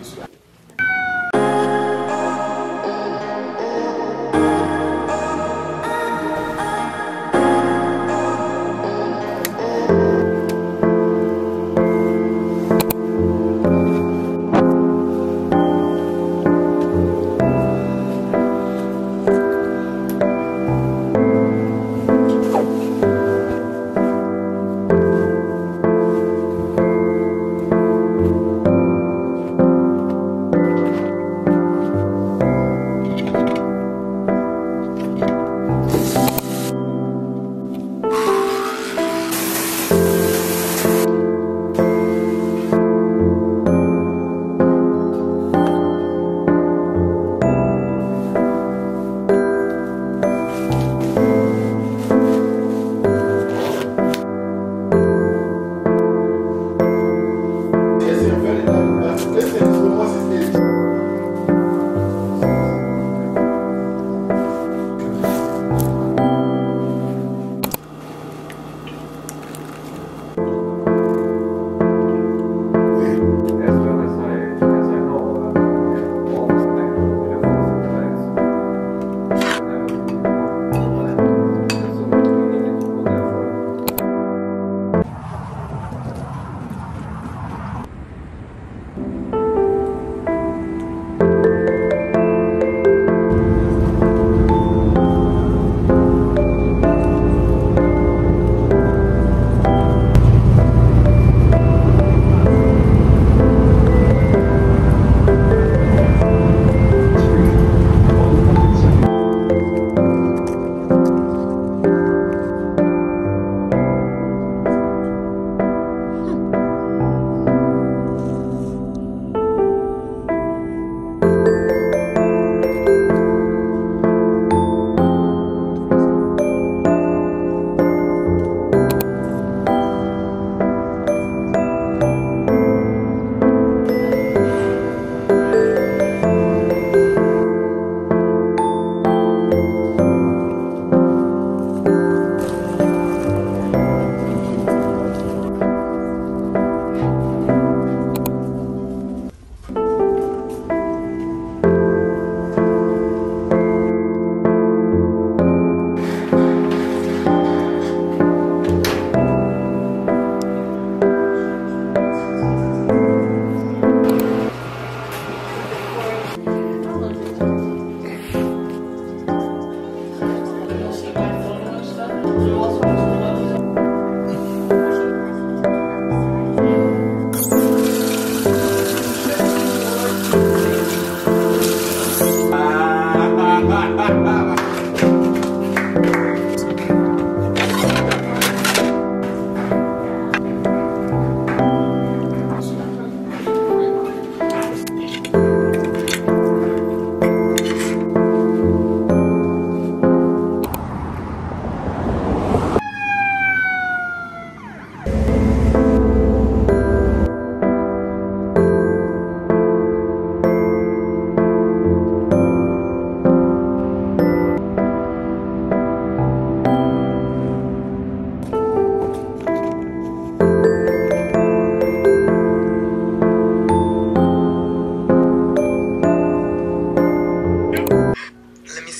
Israel.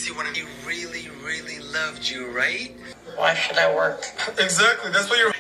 See when he really, really loved you, right? Why should I work? Exactly. That's what you're.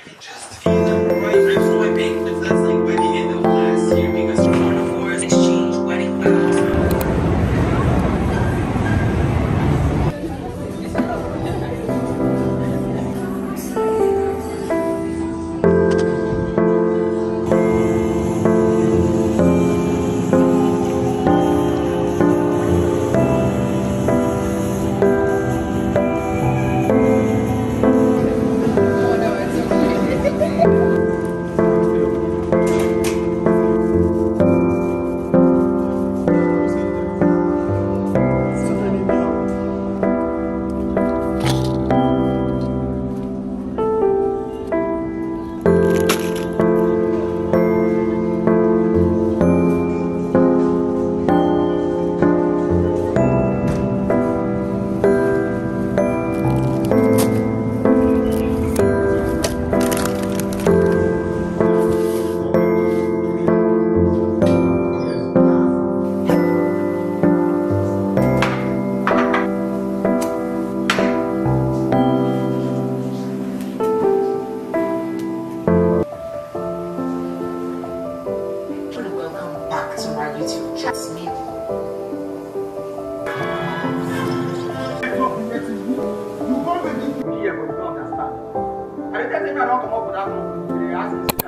Trust me. You don't understand. I dey tell you, I don't come up with that one.